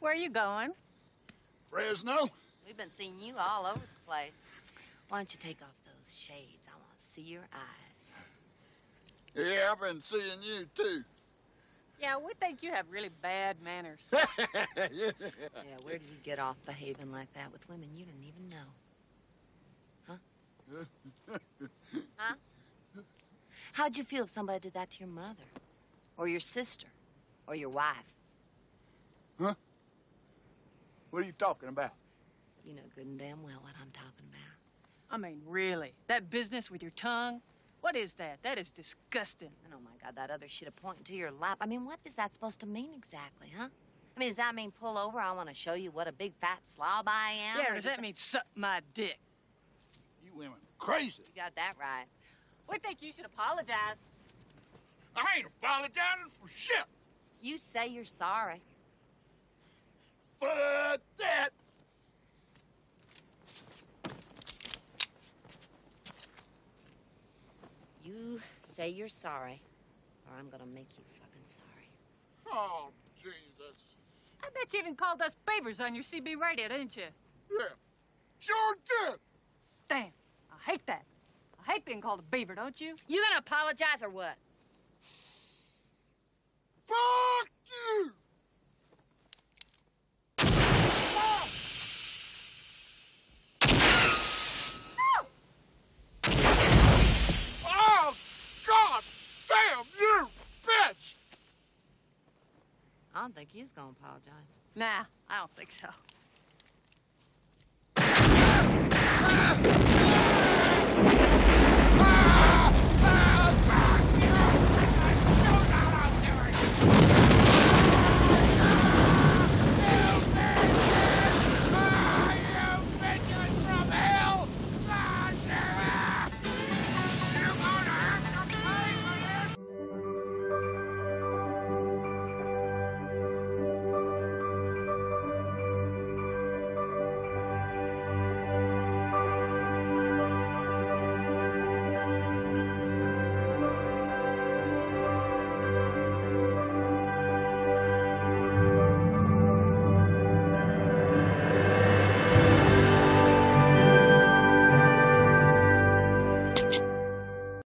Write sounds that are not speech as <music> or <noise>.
Where are you going? Fresno? We've been seeing you all over the place. Why don't you take off those shades? I want to see your eyes. Yeah, I've been seeing you too. Yeah, we think you have really bad manners. <laughs> yeah. Yeah, where did you get off behaving like that with women you didn't even know? Huh? huh? How'd you feel if somebody did that to your mother? Or your sister? Or your wife? Huh? What are you talking about? You know good and damn well what I'm talking about. I mean, really, that business with your tongue? What is that? That is disgusting. And oh my God, that other shit a pointing to your lap. I mean, what is that supposed to mean exactly, huh? I mean, does that mean pull over? I want to show you what a big fat slob I am? Yeah, Or does does that mean suck my dick? You women crazy. You got that right. We think you should apologize. I ain't apologizing for shit. You say you're sorry. Fuck that. You say you're sorry, or I'm gonna make you fucking sorry. Oh, Jesus. I bet you even called us beavers on your CB radio, didn't you? Yeah. Sure did. Damn, I hate that. I hate being called a beaver, don't you? You gonna apologize or what? Fuck you. Oh, God damn you, bitch! I don't think he's gonna apologize. Nah, I don't think so.